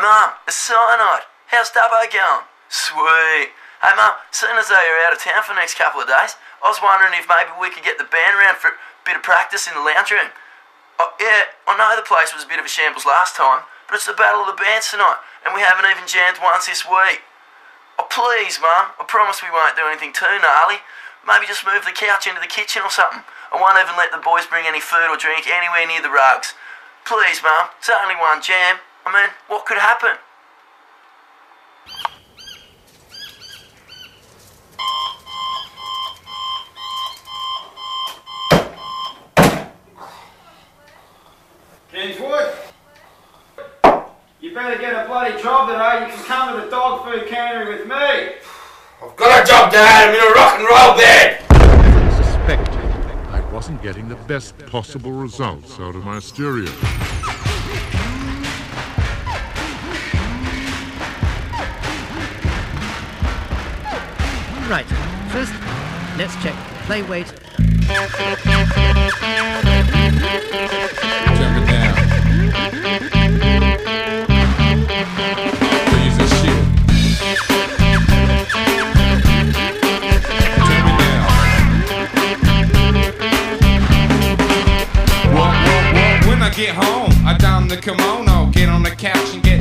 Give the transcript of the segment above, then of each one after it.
Mum, it's cyanide. How's Dubbo going? Sweet. Hey, Mum, seeing as though you're out of town for the next couple of days, I was wondering if maybe we could get the band around for a bit of practice in the lounge room. Oh, yeah, I know the place was a bit of a shambles last time, but it's the Battle of the Bands tonight, and we haven't even jammed once this week. Oh, please, Mum, I promise we won't do anything too gnarly. Maybe just move the couch into the kitchen or something. I won't even let the boys bring any food or drink anywhere near the rugs. Please, Mum, it's only one jam. I mean, what could happen? Kingswood, you better get a bloody job today. You can come to the dog food cannery with me. I've got a job, Dad. I'm in a rock and roll bed. I suspected I wasn't getting the best possible results out of my stereo. Right, first, let's check play weight. Jump it down. And shit. Jump it down. What, what, what? When I get home, I don the kimono, get on the couch and get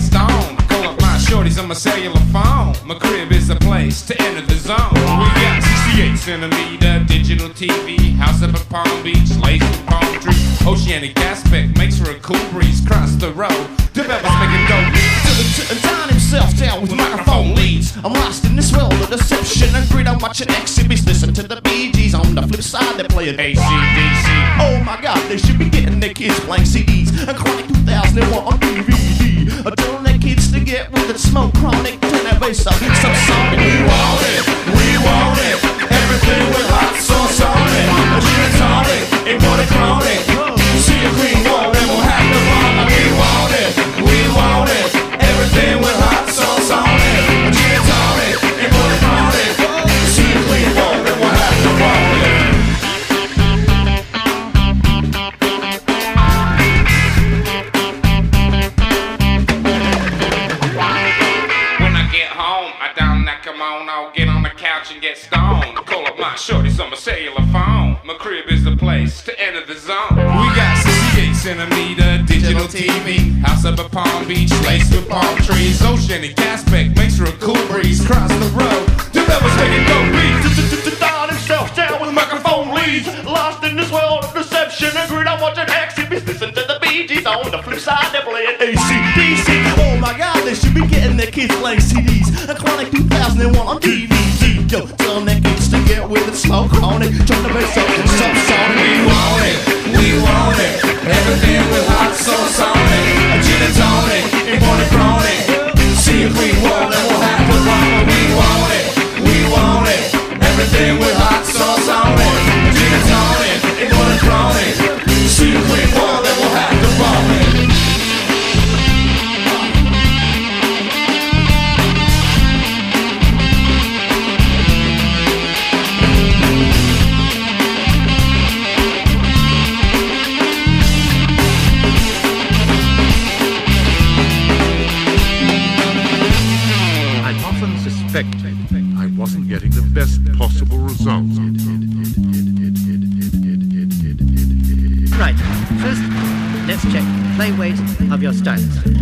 shorties on my cellular phone. My crib is a place to enter the zone. We got 68 centimeter digital TV, house up at Palm Beach, laced with palm trees. Oceanic aspect makes for a cool breeze. Cross the road, developers making dope. t- and down himself down with microphone leads. I'm lost in this world of deception and greed. I'm watching exhibits, listen to the Gees. On the flip side, they're playing ACDC. Oh my God, they should be getting their kids playing CDs. And Chronic 2001 on DVD. Get with the smoke Chronic, turn that bass up, subsonic. Couch and get stoned. Call up my shorties on my cellular phone. My crib is the place to enter the zone. We got 68 centimeter digital TV, house up at Palm Beach, laced with palm trees. Oceanic aspect makes for a cool breeze. Cross the road, developers making dope beats. Down himself down with microphone leads. Lost in this world of deception and greed. I'm watching exhibits, listen to the Gees. On the flip side, they're playing ACDC. Oh my God, they should be getting their kids playing CDs. Chronic 2001 on DVD. Yo, telling their kids to get with it, smoke Chronic, turn the bass up and subsonic. We want it, we want it. Everything hot sauce on it. A gin and tonic, imported chronic. See a green wall, then we'll have to run. We want it, we want it. Everything with hot often suspected I wasn't getting the best possible results. Right, first, let's check play weight of your styles.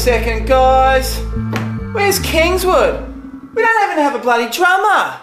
Second, guys. Where's Kingswood? We don't even have a bloody drummer.